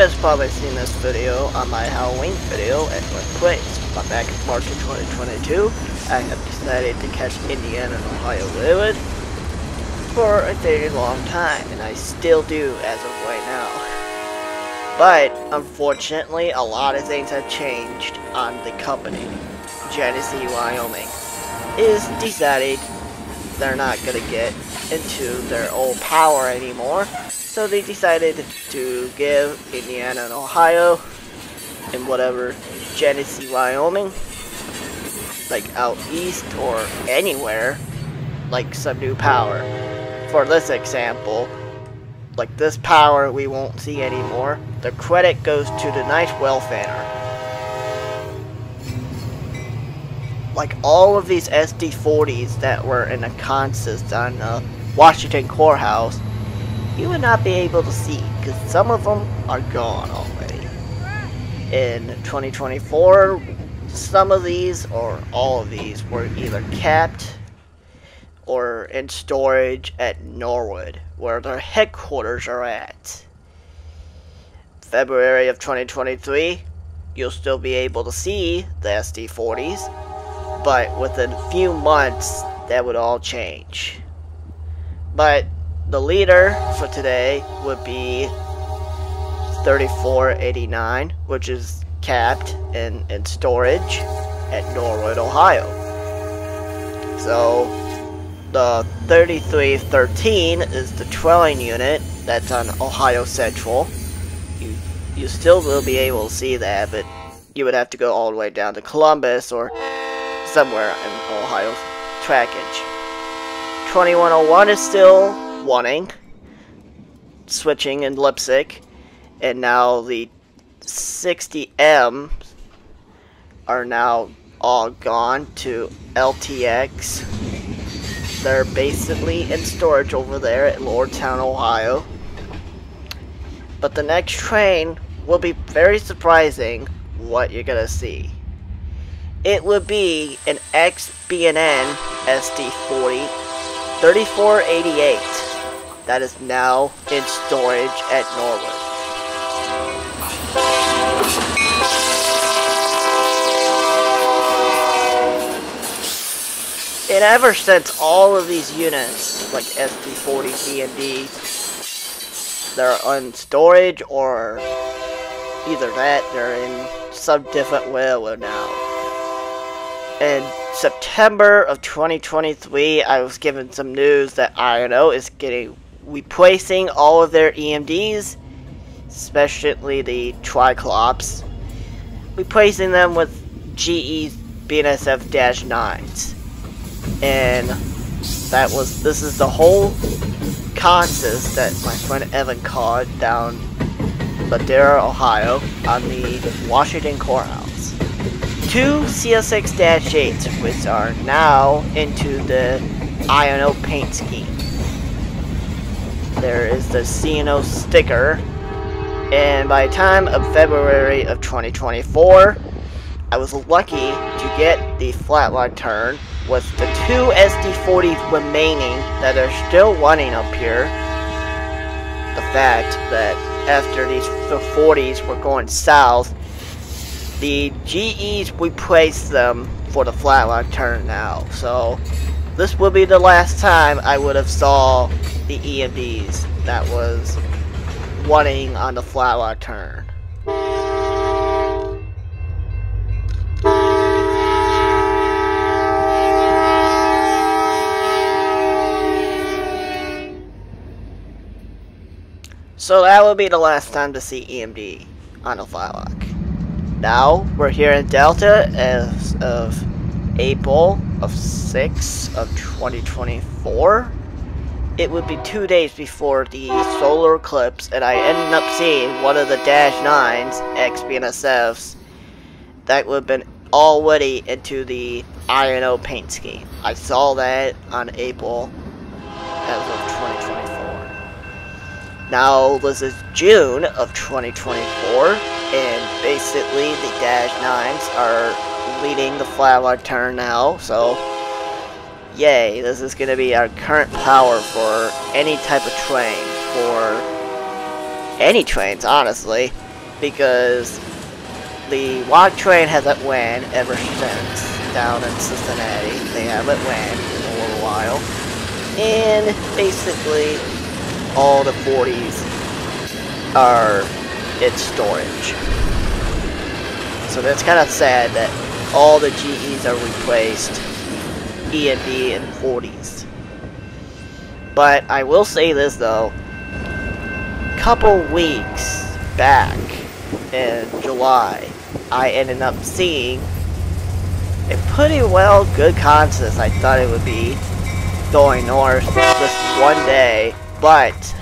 guys probably seen this video on my Halloween video at what place. But back in March of 2022, I have decided to catch Indiana and Ohio Railroad for a very long time, and I still do as of right now. But, unfortunately, a lot of things have changed on the company. Genesee, Wyoming, is decided they're not gonna get into their old power anymore, so they decided to give Indiana and Ohio and whatever Genesee, Wyoming, like out east or anywhere, like some new power. For this example, like this power we won't see anymore, the credit goes to the Night Welfare. Like all of these SD40s that were in the consist on the Washington Courthouse, you would not be able to see because some of them are gone already. In 2024, some of these or all of these were either kept or in storage at Norwood, where their headquarters are at. February of 2023, you'll still be able to see the SD40s, but within a few months, that would all change. But the leader for today would be 3489, which is capped in, in storage at Norwood, Ohio. So the 3313 is the trailing unit that's on Ohio Central. You you still will be able to see that, but you would have to go all the way down to Columbus or somewhere in Ohio trackage. 2101 is still wanting, switching in Leipsic, and now the 60M are now all gone to LTX. They're basically in storage over there at Lordstown, Ohio. But the next train will be very surprising what you're gonna see. It would be an XB&N SD40 3488 that is now in storage at Norwood. And ever since all of these units, like SD40, D&D, they're on storage or either that, they're in some different railroad now. In September of 2023, I was given some news that INO is getting replacing all of their EMDs, especially the Triclops, replacing them with GE's BNSF-9s and that was this is the whole consist that my friend Evan caught down Ladera, Ohio on the Washington Courthouse. Two CS6-8s which are now into the INO paint scheme. There is the CNO sticker and by the time of February of 2024 I was lucky to get the flatline turn with the two SD40s remaining that are still running up here. The fact that after these the 40s were going south, the GEs replaced them for the flatline turn now. So this will be the last time I would have saw the EMDs that was running on the flatline turn. So that will be the last time to see EMD on a Flat Rock. Now, we're here in Delta as of April of 6 of 2024. It would be two days before the solar eclipse, and I ended up seeing one of the Dash 9s, XBNSFs, that would have been already into the INO paint scheme. I saw that on April as of 2024. Now, this is June of 2024, and basically the Dash 9s are leading the flatline turn now, so yay, this is going to be our current power for any type of train, for any trains, honestly. because the walk train hasn't won ever since down in Cincinnati. They haven't won in a little while. And basically, all the 40s are in storage. So that's kind of sad that all the GEs are replaced END and 40s. But I will say this though, a couple weeks back in July, I ended up seeing a pretty well good contest I thought it would be going north just one day, but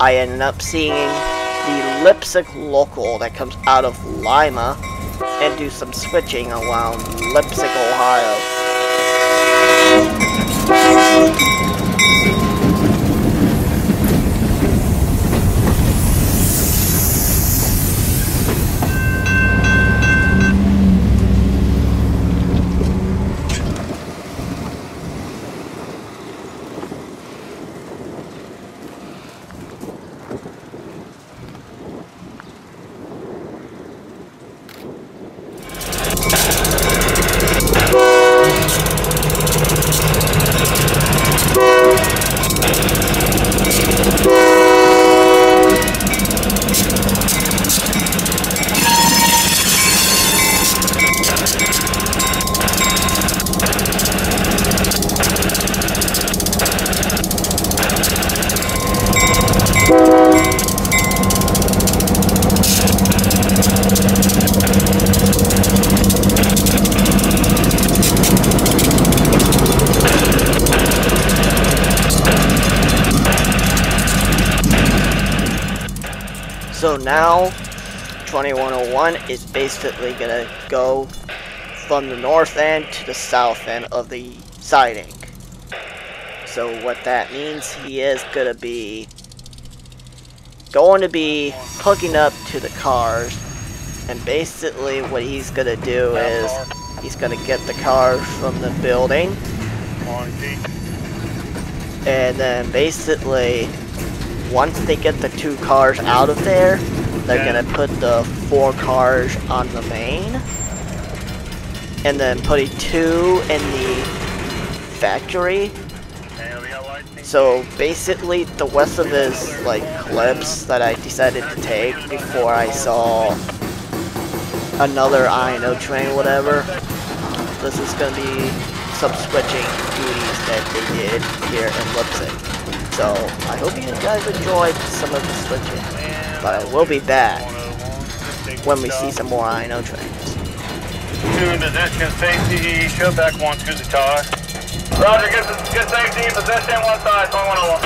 I ended up seeing the Leipsic local that comes out of Lima and do some switching around Leipsic, Ohio. So now, 2101 is basically gonna go from the north end to the south end of the siding. So what that means, he is gonna be going to be hooking up to the cars, and basically what he's gonna do is he's gonna get the cars from the building, and then basically once they get the two cars out of there, they're gonna put the four cars on the main. And then putting two in the factory. So basically the rest of his like clips that I decided to take before I saw another INO train whatever. This is gonna be some switching duties that they did here in Leipsic. So, I hope you guys enjoyed some of the switching. But I will be back when we see some more INO trains. Two in position, safety, show back one to the car. Roger, get, get safety, position, one side, 2101.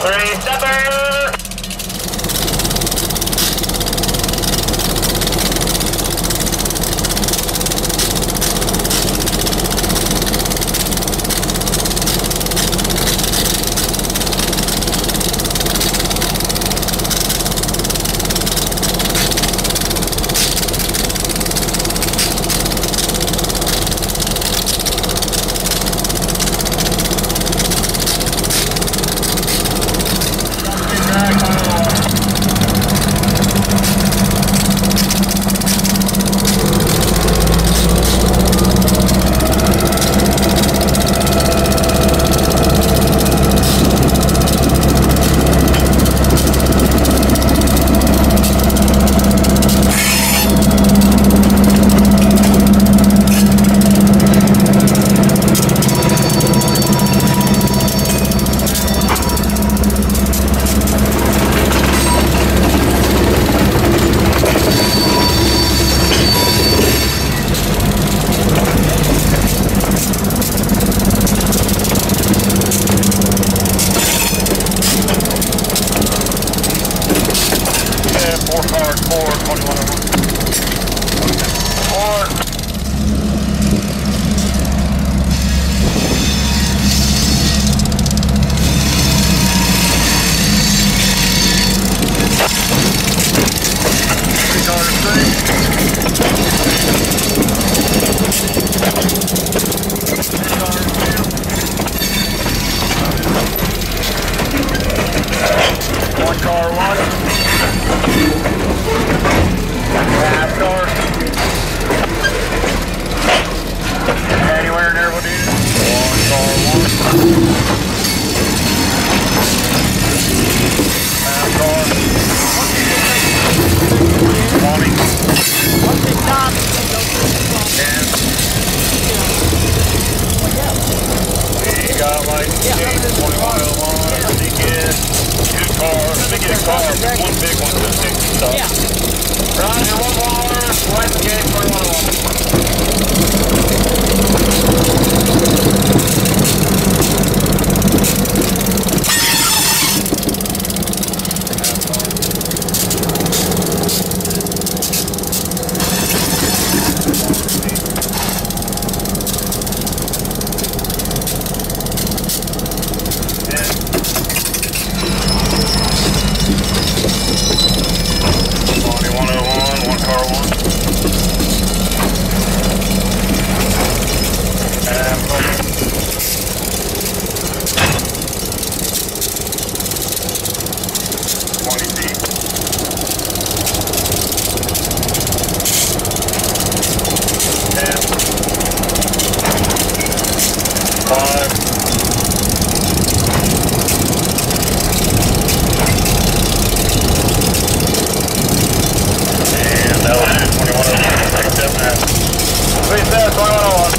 Three stepper! Cars, let me get a car, one big one, two sixty stop. Yeah. Roger, one more, right the gate, 2101. Twenty-one oh one, one car one. And twenty feet. Ten. Five. And that was twenty-one oh one, take seven half. Three steps, twenty-one oh one.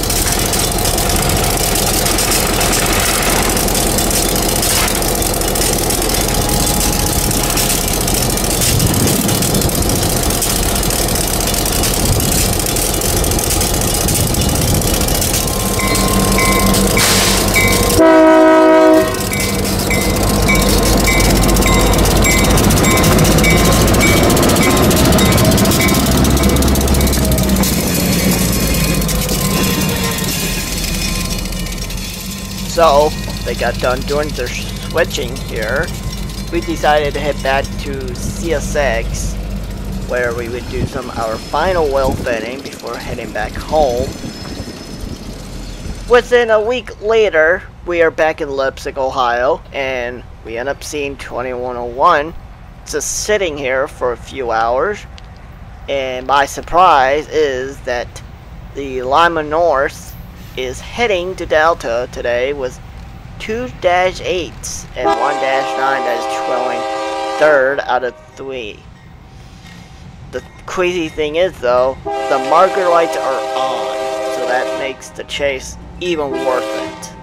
So, they got done doing their switching here. We decided to head back to CSX, where we would do some our final well fitting before heading back home. Within a week later, we are back in Leipsic, Ohio, and we end up seeing 2101 just sitting here for a few hours. And my surprise is that the Lima North is heading to Delta today with two dash eights and one dash nine that is trailing third out of three. The crazy thing is though, the marker lights are on, so that makes the chase even worth it.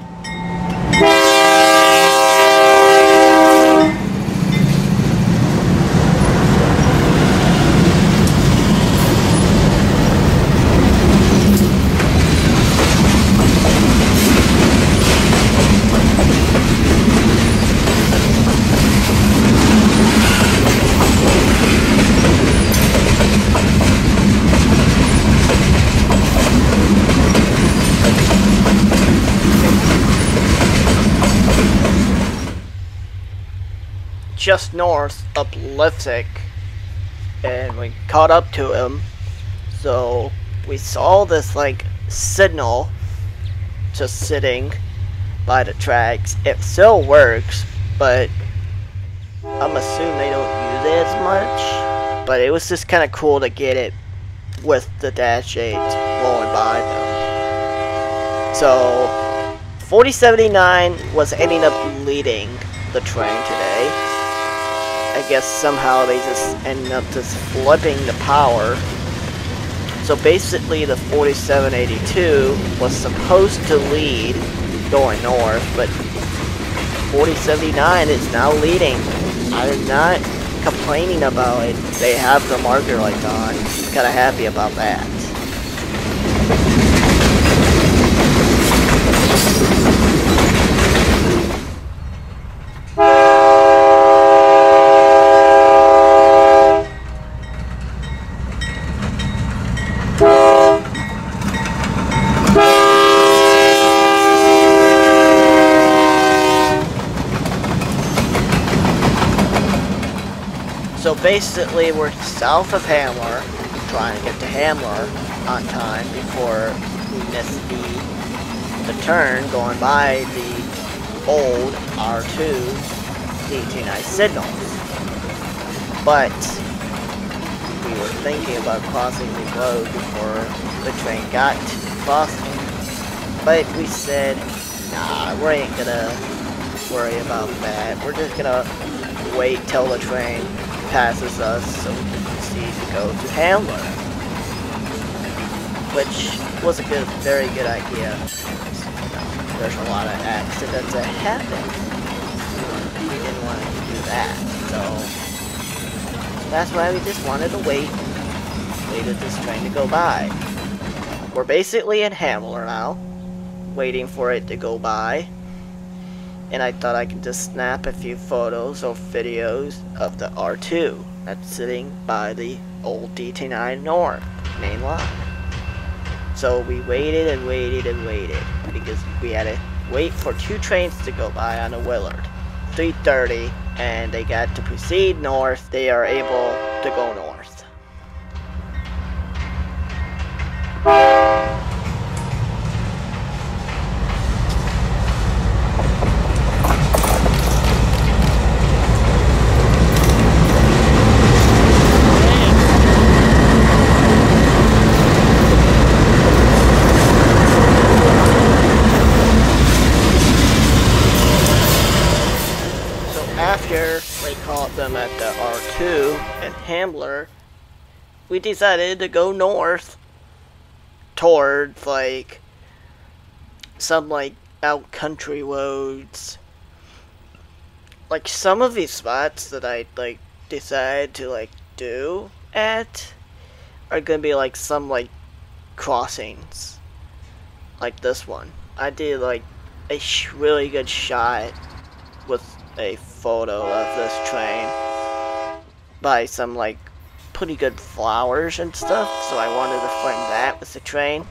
Just north up Leipsic, and we caught up to him. So we saw this like signal just sitting by the tracks. It still works, but I'm assuming they don't use it as much. But it was just kind of cool to get it with the Dash 8 rolling by them. So 4079 was ending up leading the train today. Guess somehow they just ended up just flipping the power. So basically the 4782 was supposed to lead going north, but 4079 is now leading. I'm not complaining about it. They have the marker lights on. Kinda happy about that. So basically, we're south of Hamler, trying to get to Hamler on time before we miss the the turn going by the old R2 DT&I signals. But we were thinking about crossing the road before the train got to the crossing. But we said, nah, we ain't gonna worry about that. We're just gonna wait till the train passes us so we can proceed to go to Hamler. which was a good, very good idea. There's a lot of accidents that happen. We didn't want to do that, so that's why we just wanted to wait, waited this train to go by. We're basically in Hamler now, waiting for it to go by. And I thought I could just snap a few photos or videos of the R2 that's sitting by the old DT&I North main line. So we waited and waited and waited because we had to wait for two trains to go by on a Willard. 3.30 and they got to proceed north. They are able to go north. Hamler, we decided to go north towards like some like out country roads. Like some of these spots that I like decide to like do at are gonna be like some like crossings. Like this one. I did like a really good shot with a photo of this train by some like pretty good flowers and stuff, so I wanted to frame that with the train.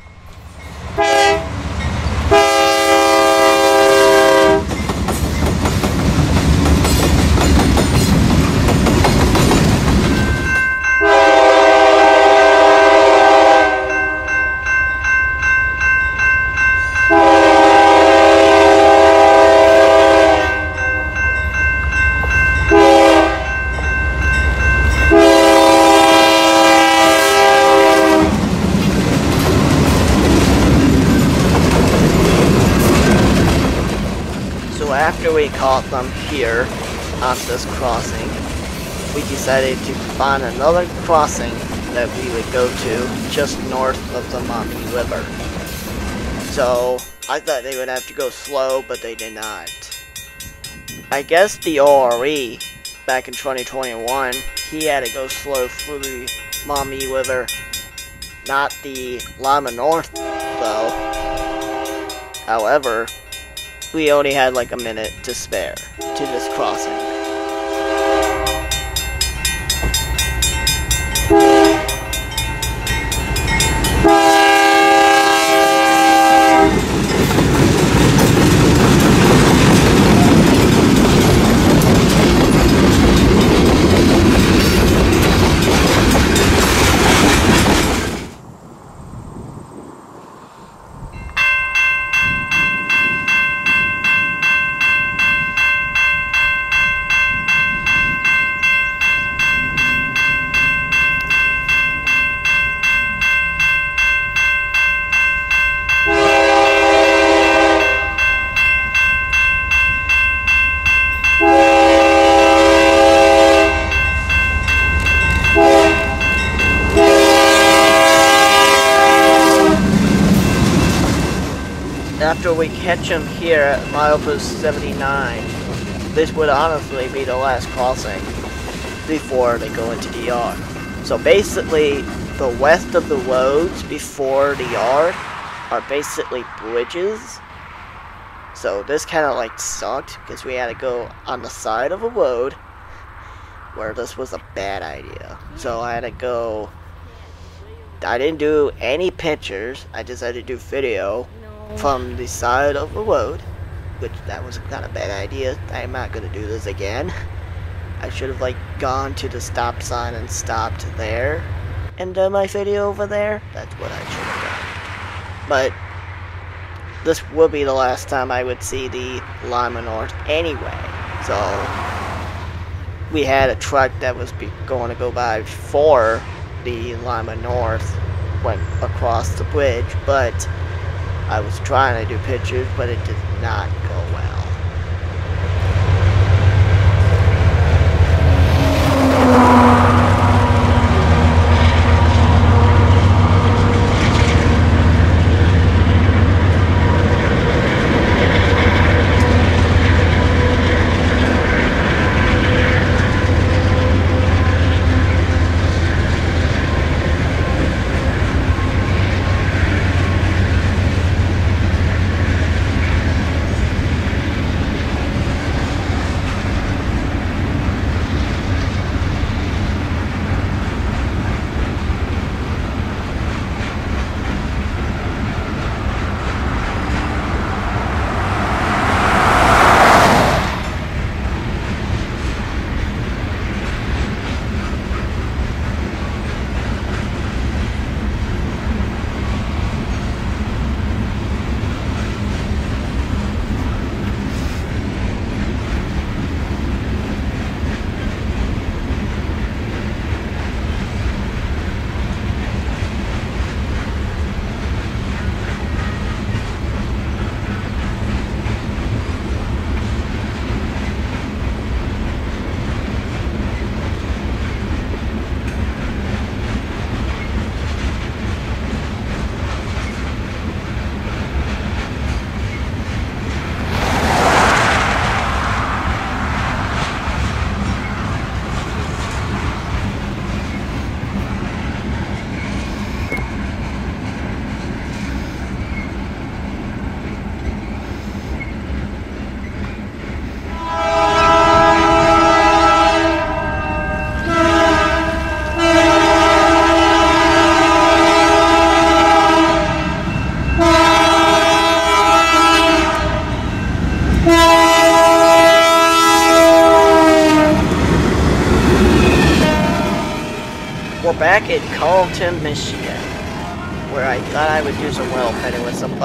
So after we caught them here on this crossing, we decided to find another crossing that we would go to just north of the Maumee River. So I thought they would have to go slow, but they did not. I guess the ORE back in 2021, he had to go slow through the Maumee River, not the Lima North though. However, we only had like a minute to spare to this crossing. After we catch them here at milepost 79, this would honestly be the last crossing before they go into the yard. So basically, the west of the roads before the yard are basically bridges. So this kind of like sucked because we had to go on the side of a road where this was a bad idea. So I had to go. I didn't do any pictures. I just had to do video from the side of the road, which that was kind of bad idea. I'm not gonna do this again. I should have like gone to the stop sign and stopped there and done my video over there. That's what I should have done. But this will be the last time I would see the Lima North anyway. So we had a truck that was be- going to go by before the Lima North went across the bridge, but I was trying to do pictures, but it did not go well.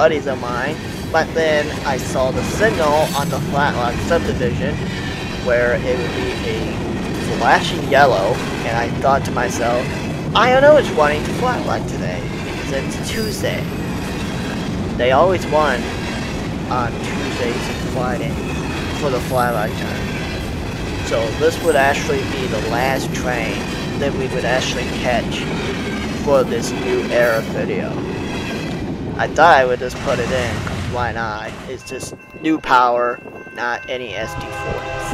Buddies of mine, but then I saw the signal on the Flat Rock subdivision where it would be a flashing yellow, and I thought to myself, INO is wanting to Flat Rock today, because it's Tuesday. They always won on Tuesdays and Fridays for the Flat Rock time. So this would actually be the last train that we would actually catch for this new era video. I thought I would just put it in, why not? It's just new power, not any SD40s.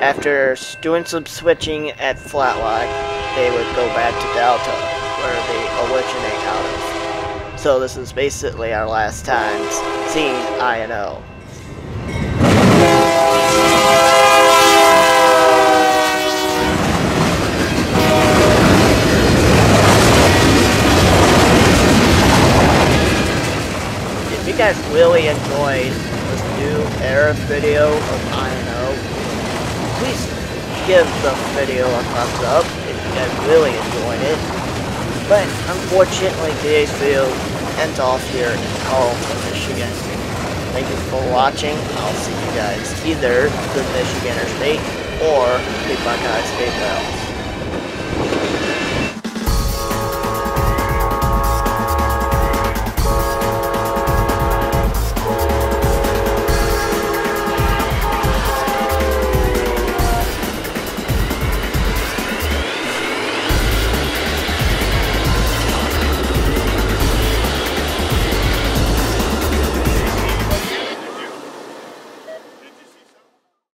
After doing some switching at Flat Rock, they would go back to Delta, where they originate out of. So this is basically our last time seeing INO. Guys really enjoyed this new era video of INO, please give the video a thumbs up if you guys really enjoyed it. But unfortunately today's video ends off here in Carleton, Michigan. Thank you for watching. I'll see you guys either the Michigan State or the Buckeye State Bells.